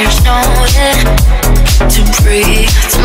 to know it, to breathe.